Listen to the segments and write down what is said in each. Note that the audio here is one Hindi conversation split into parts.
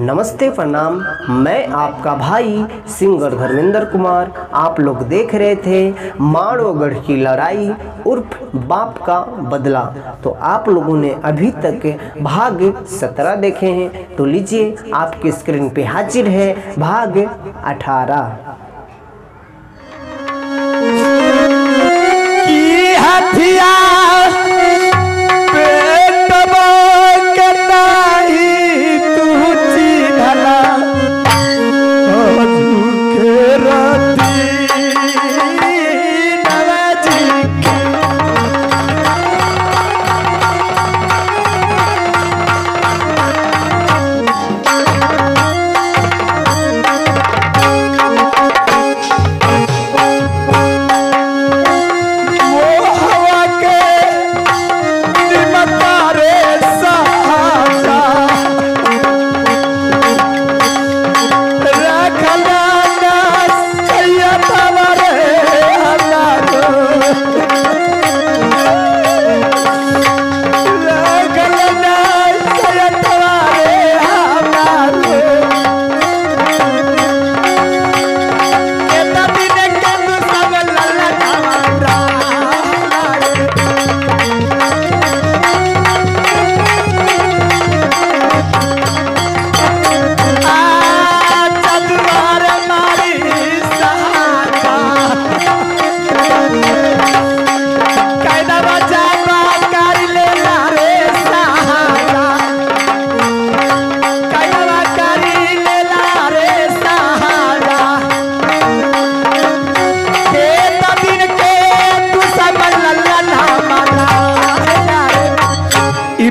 नमस्ते प्रणाम। मैं आपका भाई सिंगर धर्मेंद्र कुमार। आप लोग देख रहे थे माड़ोगढ़ की लड़ाई उर्फ़ बाप का बदला। तो आप लोगों ने अभी तक भाग सत्रह देखे हैं। तो लीजिए, आपके स्क्रीन पे हाजिर है भाग अठारह। हथियार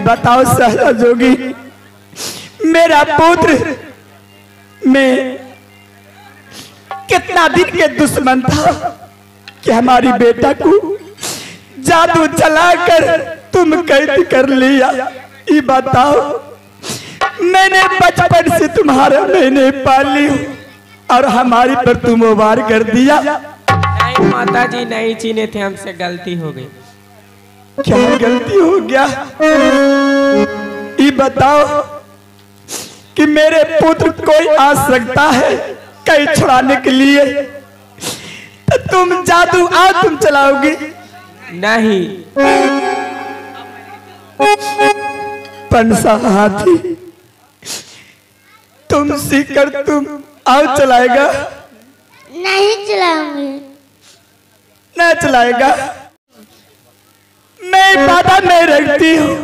बताओ सहजा जोगी। मेरा पुत्र, में कितना दिन के दुश्मन था कि हमारी बेटा को जादू चलाकर तुम कैद कर लिया। ये बताओ, मैंने बचपन से तुम्हारा मैंने पाली और हमारी पर तुम वार कर दिया। नहीं माता जी नहीं चीने थे, हमसे गलती हो गई। क्या गलती हो गया? ये बताओ कि मेरे पुत्र कोई आ सकता है कई छुड़ाने के लिए? तो तुम जादू आ तुम चलाओगी। नहीं। पंसा हाथी तुम सीकर तुम आओ चलाएगा? नहीं चलाऊँगी। न चलाएगा? मैं वादा नहीं रखती हूँ।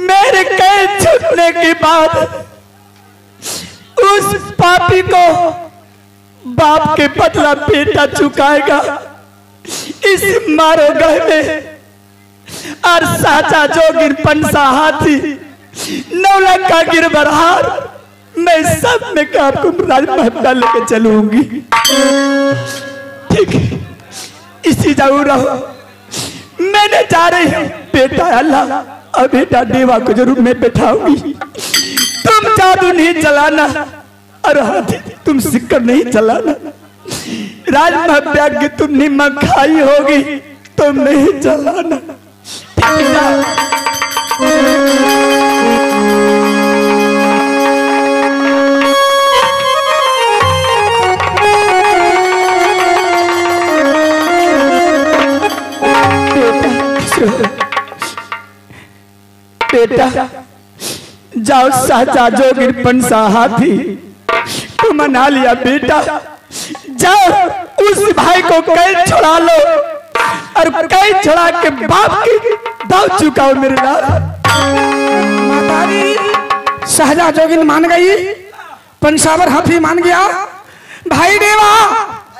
मेरे कैद छूटने के बाद उस पापी को बाप के बदला बेटा चुकाएगा। इस मारो गए में और साचा जोगिर पंसा हाथी, नौलख का गिरबरहार, मैं सब में आपको राजमहल लेके चलूँगी। ठीक, इसी जाऊ रहो। मैंने जा रही हूँ। बेटा अल्लाह और बेटा देवा को ज़रूर मैं बैठाऊँगी। तुम जादू नहीं चलाना और हाथी तुम सिक्कर नहीं चलाना राजमहल की तुम निमक खाई होगी तुम नहीं चलाना बेटा, जाओ साचा जोगिर पंसा हाथी, तू मना लिया बेटा। जाओ, उस भाई को कैद छुड़ा लो। और कैद छुड़ा के बाप की दाव चुकाओ मेरे लाल सहजा जोगिन मान गई, पंसावर हाथी मान गया। भाई देवा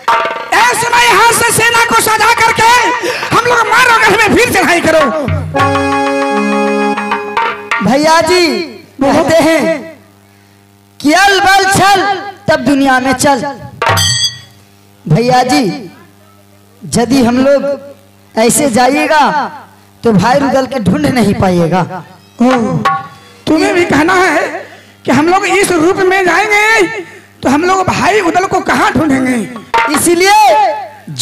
ऐसे में यहाँ से सेना को सजा करके हम लोग मारो घर में फिर चढ़ाई करो। भैया जी कहते हैं कि अल बल चल तब दुनिया में चल। भैया जी यदि हम लोग ऐसे जाइएगा तो भाई रुदल के ढूंढ नहीं पाइएगा। तुम्हें भी कहना है कि हम लोग इस रूप में जाएँगे तो हम लोग भाई उदल को कहाँ ढूंढेंगे? इसीलिए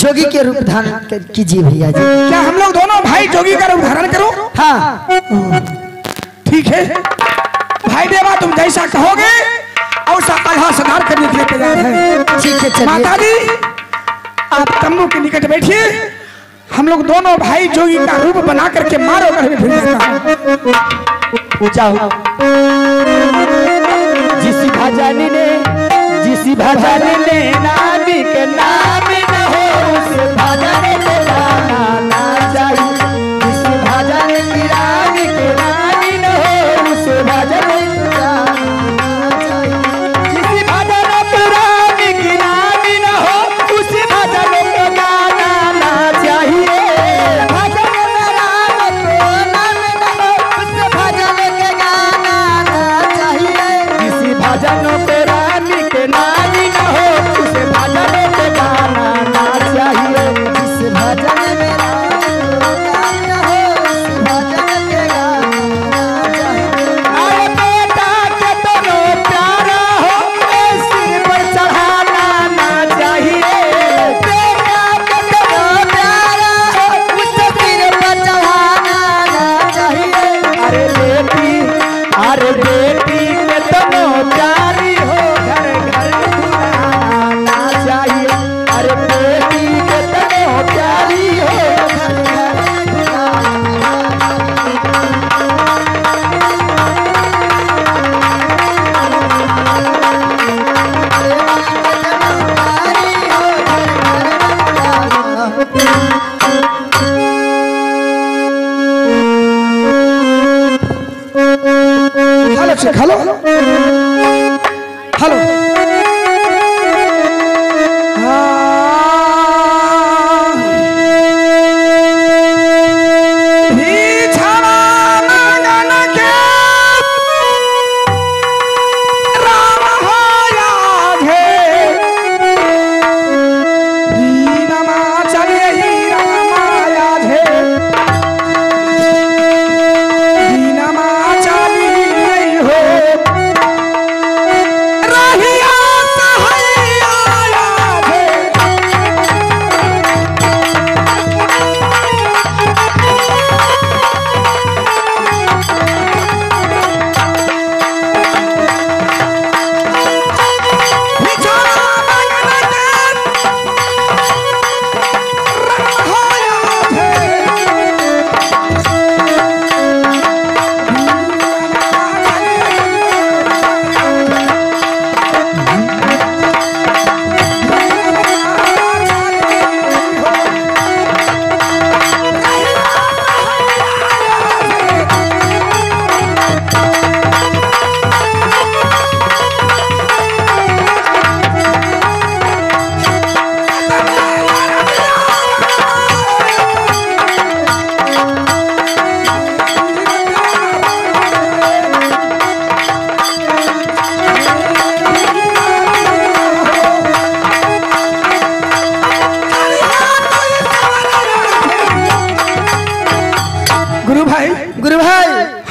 जोगी के रूप धारण कीजिए भैया जी। क्या हम लोग दोनों भाई जोगी का रूप धारण करो? हाँ। ठीक है। भाई देवा तुम जैसा कहोगे और सुधार करने के लिए तैयार है। ठीक है चलिए। माता जी आप तंबू के निकट बैठिए। हम लोग दोनों भाई जोगी का रूप बना करके मारो फिर जाओ भाजानी लेना नामी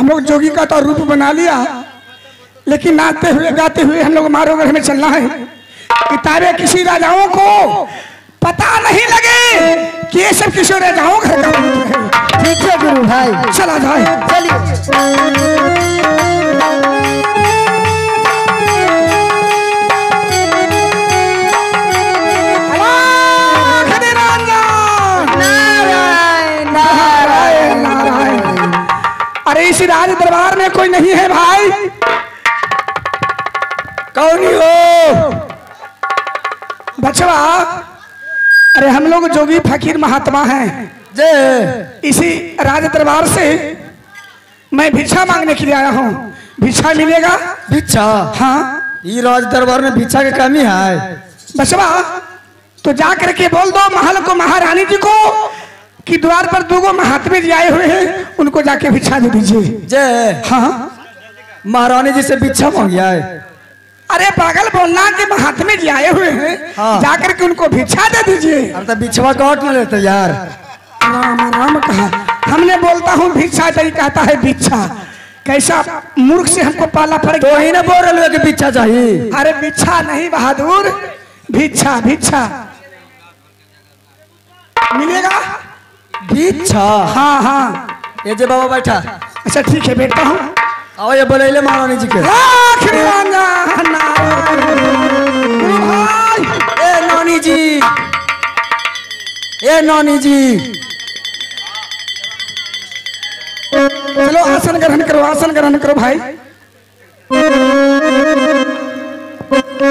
हम लोग जोगी का तो रूप बना लिया। लेकिन नाचते हुए गाते हुए हम लोग मारोगढ़ में चलना है। किताबें किसी राजाओं को पता नहीं लगे कि ये सब किसी राजाओं का काम है। ठीक है गुरु भाई। चला जाए। चलिए। दरबार में कोई नहीं है भाई। कौन हो बचवा अरे हम लोग जोगी फकीर महात्मा हैं। जय। इसी राज दरबार से मैं भिक्षा मांगने के लिए आया हूँ। भिक्षा मिलेगा? भिक्षा? हाँ। ये राज दरबार में भिक्षा की कमी है। बचवा तो जा करके बोल दो महल को महारानी जी को। कि द्वार पर दो महात्मे जी आए हुए हैं उनको जाके भिक्षा दे दीजिए। जय। हाँ। महारानी जी से भिक्षा मांगिया है अरे पागल बोलना के महात्मे जी आए हुए हैं हाँ। जाकर के उनको भिक्षा दे दीजिए। अरे तो काट न लेते यार? राम राम कहा हमने बोलता हूँ भिक्षा तो कहता है भिक्षा। कैसा मूर्ख से हमको पाला पड़ तो गया। ही ना बोल रहे कि भिक्षा चाहिए। अरे भिक्षा नहीं बहादुर। भिक्षा भिक्षा। मिलेगा? भिक्षा हाँ हाँ। ये जे बाबा बैठा। अच्छा ठीक है बैठता हूँ। आओ ये बोले महारानी जी के। भाई ए नौनी जी। ए नौनी जी। चलो आसन ग्रहण करो आसन ग्रहण करो भाई।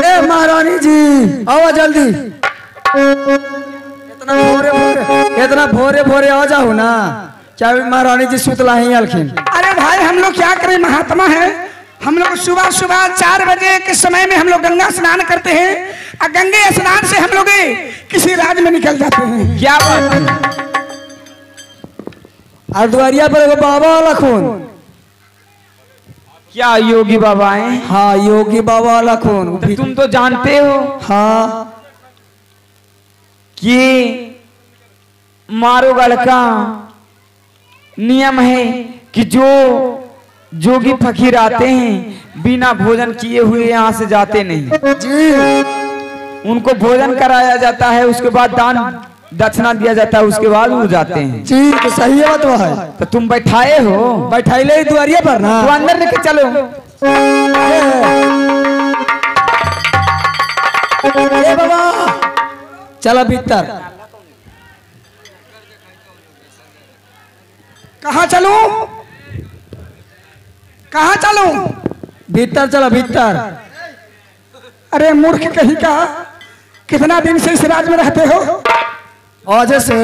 ए महारानी जी आओ जल्दी। इतना इतना भोरे भोरे आ जाओ ना। चाहे महारानी जी सुतला ही अलखिन। अरे भाई हम लोग क्या करें? महात्मा है। हम लोग सुबह सुबह चार बजे के समय में हम लोग गंगा स्नान करते हैं। और गंगे स्नान से हम लोग किसी राज में निकल जाते हैं। क्या बात है? और द्वारिया पर बाबा लखून क्या योगी बाबा हैं? हाँ योगी बाबा लखून तो तुम तो जानते हो। हाँ। कि मारोगढ़ का नियम है कि जो जोगी फकीर आते हैं बिना भोजन किए हुए यहाँ से जाते नहीं। जी। उनको भोजन कराया जाता है उसके बाद दान दक्षिणा दिया जाता है उसके बाद वो जाते हैं। जी तो सही है बात है। तो तुम बैठाए हो। बैठाइले ही द्वारिया पर ना। तो अंदर लेके चलो। ए बाबा चला भीतर। कहाँ चलू? कहाँ चलूँ? भीतर चला भीतर। अरे मूर्ख कहीं का? कितना दिन से इस राज में रहते हो? आज से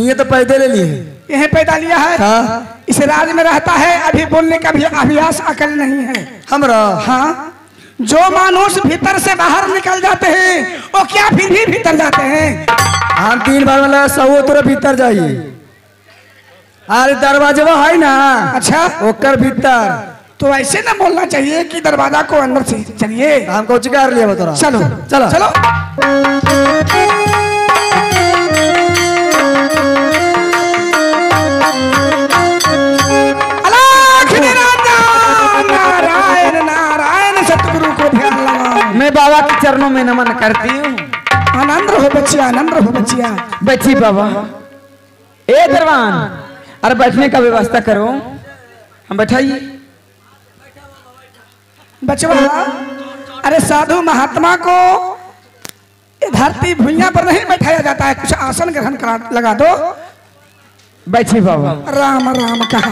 ये तो पैदे ले लिए। यह पैदा लिया है? हाँ। इस राज में रहता है अभी बोलने का भी अभ्यास अकल नहीं है। हमरा। हाँ। जो मानुष भीतर से बाहर निकल जाते हैं वो क्या फिर भी भीतर जाते हैं? हम तीन बार वाला सौ तुरा भीतर जाइए। अरे दरवाज़ा है ना? अच्छा। ओकर भीतर। तो ऐसे ना बोलना चाहिए कि दरवाज़ा को अंदर से चलिए। हम कौच कर लिया बता चलो चलो। चलो। अलख चरणों में नमन करती हूँ। आनंद रहो बच्चिया आनंद रहो बच्चिया। बैठी बाबा ए दरवान अरे बैठने का व्यवस्था करो। हम बैठाइए। बचवा अरे साधु महात्मा को धरती भुइया पर नहीं बैठाया जाता है कुछ आसन ग्रहण करा लगा दो। बैठी बाबा। राम राम कहा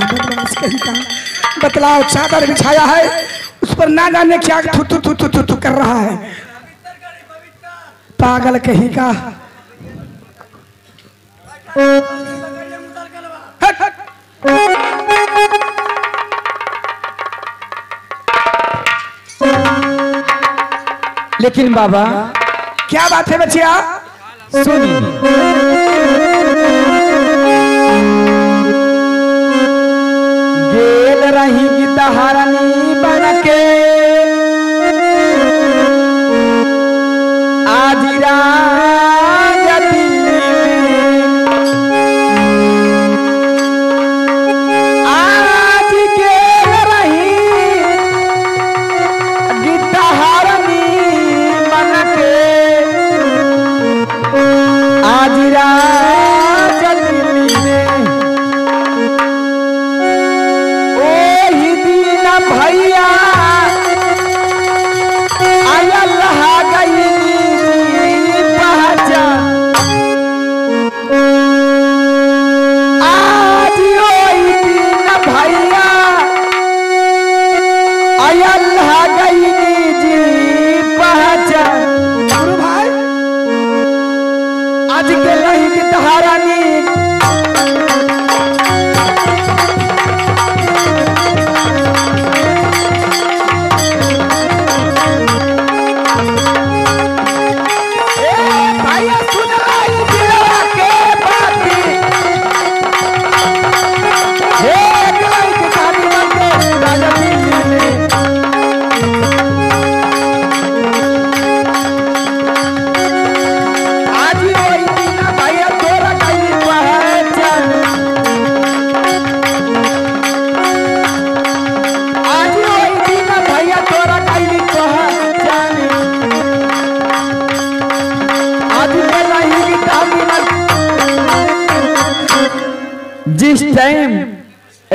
बतलाओ चादर बिछाया है उस पर ना जाने क्या थु थु थु थु, थु कर रहा है। पागल कहीं का। लेकिन बाबा क्या बात है बचिया सुनिए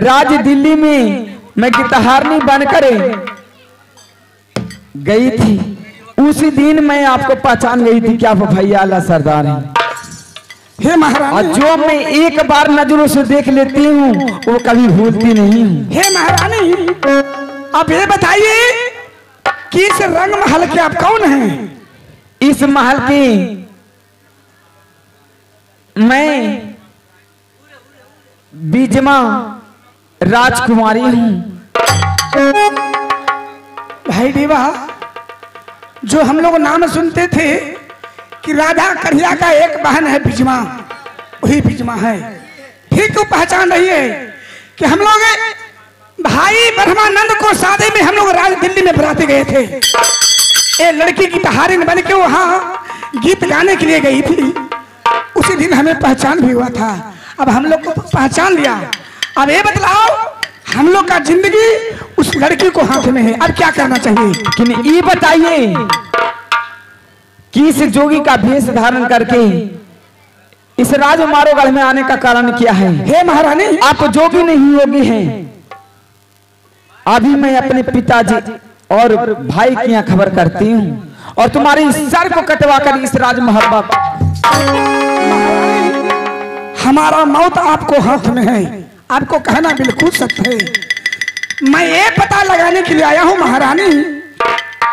राज दिल्ली में मैं गितहारनी बनकर गई थी। उसी दिन मैं आपको पहचान गई थी कि आप भैया अल्लाह सरदार है। हे और महारानी जो मैं एक बार नज़रों से देख लेती हूँ वो कभी भूलती नहीं। हूँ हे महारानी अब ये बताइए कि इस रंग महल के आप कौन हैं? इस महल के मैं बीजमा राजकुमारी हूँ। भाई देवा, जो हम लोग नाम सुनते थे कि राधा कन्हैया का एक बहन है बिजमा, वही बिजमा है। ठीक तो पहचान रही है कि हम लोग भाई ब्रह्मानंद को शादी में हम लोग राज दिल्ली में बुलाते गए थे। ये लड़की की तहारिन बन के वहाँ गीत गाने के लिए गई थी। उसी दिन हमें पहचान भी हुआ था। अब हम लोग को पहचान लिया। अब ये बतलाओ हम लोग का ज़िंदगी उस लड़की को हाथ में है। अब क्या करना चाहिए? ये बताइए कि इस जोगी का भेष धारण करके इस राज मारोगढ़ में आने का कारण क्या है? हे महारानी आप जोगी नहीं योगी हैं। अभी मैं अपने पिताजी और भाई की यहाँ खबर करती हूँ और तुम्हारी सर को कटवा कर इस राजमहल हमारा मौत आपको हाथ में है। आपको कहना बिल्कुल सत्य है। मैं ये पता लगाने के लिए आया हूँ महारानी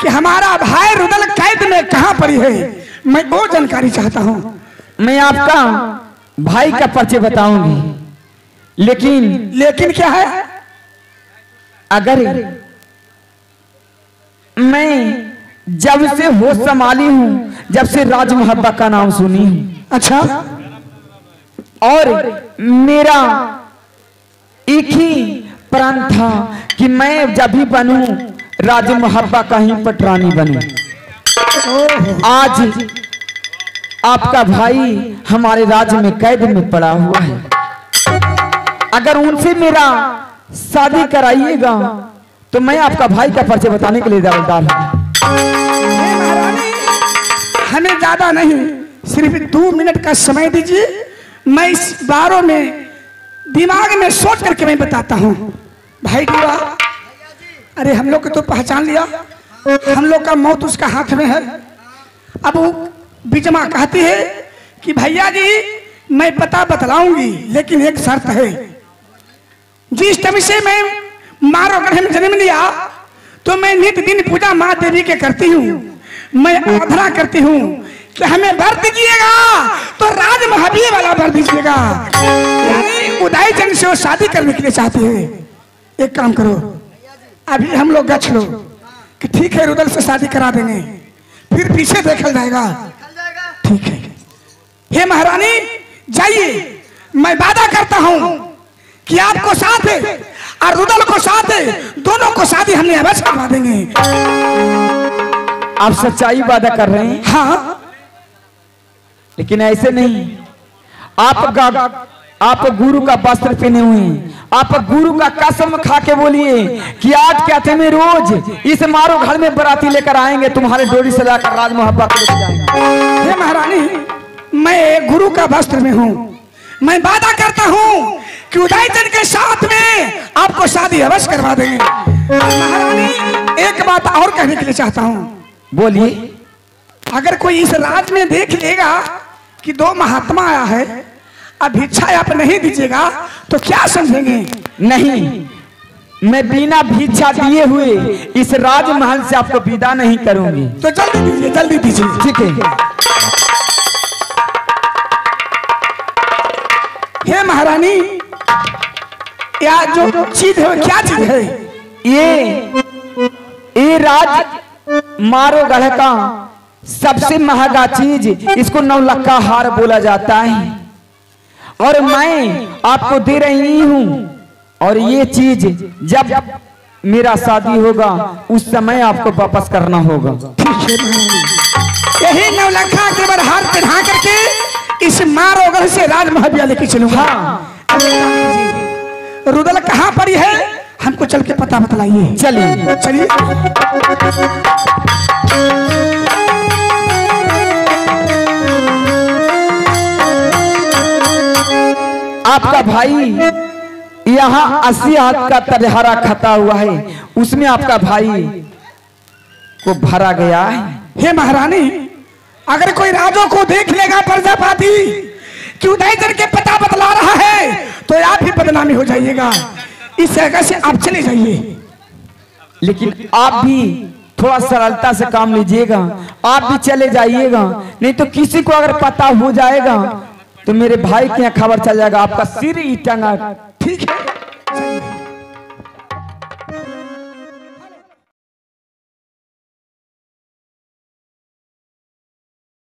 कि हमारा भाई रुदल कैद में कहाँ पड़ी है? मैं वो जानकारी चाहता हूँ। मैं आपका भाई का परिचय बताऊँगी। लेकिन लेकिन क्या है? अगर मैं जब से होश संभाली हूँ जब से राज मोहब्बत का नाम सुनी हूँ। अच्छा। और मेरा एक ही प्रण था कि मैं जब भी बनूं, राज का ही पटरानी बनूं। आज आपका भाई हमारे राज्य में कैद में पड़ा हुआ है। अगर उनसे मेरा शादी कराइएगा तो मैं आपका भाई का परिचय बताने के लिए दावेदार हूँ। हमें ज़्यादा नहीं, सिर्फ़ दो मिनट का समय दीजिए। मैं इस बारों में दिमाग में सोच करके मैं बताता हूँ। भाई दीवा अरे, हम लोग को तो पहचान लिया। हम लोग का मौत उसका हाथ में है। अब बिजमा कहती है कि, भैया जी, मैं पता बतलाऊँगी, लेकिन एक शर्त है। जिस टाइम से मैं मारो ग्रह में जन्म लिया तो मैं नित्य दिन पूजा माँ देवी के करती हूँ। मैं आराधना करती हूँ। कि हमें वर दीजिएगा तो राज महावीर वाला वर दीजिएगा उदय जन से वो शादी करने के लिए चाहती है। एक काम करो अभी हम लोग गछ लो कि ठीक है रुदल से शादी करा देंगे। फिर पीछे देखा जाएगा। ठीक है। हे महारानी जाइए। मैं वादा करता हूँ कि आपको साथ है और रुदल को साथ है दोनों को शादी हमने अवश्य करवा देंगे। आप सच्चाई वादा कर रहे हैं? हाँ। लेकिन ऐसे नहीं। आप गा- आप गुरु का वस्त्र पहने हुए हैं। आप गुरु का कसम खा के बोलिए कि आज कहते में रोज इस मारो घर में बराती लेकर आएँगे तुम्हारे डोरी सजा कर राज मोहब्बा को लेकर जाएँगे। हे महारानी मैं गुरु का वस्त्र में हूँ। मैं वादा करता हूँ कि उदयचंद के साथ में आपको शादी अवश्य करवा देंगे। महारानी एक बात और कहने के लिए चाहता हूँ। बोलिए। अगर कोई इस राज में देख लेगा कि दो महात्मा आया है अब भिक्षा आप नहीं दीजिएगा तो क्या समझेंगे? नहीं मैं बिना भिक्षा दिए हुए इस राजमहल से आपको विदा नहीं करूँगी। तो जल्दी दीजिए जल्दी दीजिए। ठीक है। हे महारानी या जो चीज़ है क्या चीज़ है? ये ये राज मारो गढ़ का सबसे महँगा चीज़ इसको नौलक्खा हार बोला जाता है। और मैं आपको दे रही हूँ। और ये चीज़ जब मेरा शादी होगा उस समय आपको वापस करना होगा। यही नवलखा के बार हाथ पहना करके इस मारोगढ़ से राजमहल लेके चलूँगा। रुदल कहाँ पड़ी है? हमको चल के पता बतलाइए। चलिए। चलिए। आपका भाई यहाँ अस्सी हाथ का तरहरा खता हुआ है। उसमें आपका भाई को भरा गया है। हे महारानी अगर कोई राजों को देख लेगा प्रजापति उदयजन के पता बतला रहा है तो आप ही बदनामी हो जाइएगा। इस जगह से आप चले जाइए। लेकिन आप भी थोड़ा सरलता से काम लीजिएगा। आप भी चले जाइएगा। नहीं तो किसी को अगर पता हो जाएगा तो मेरे भाई के यहाँ खबर चल जाएगा आपका सिर ही टंगा ठीक है?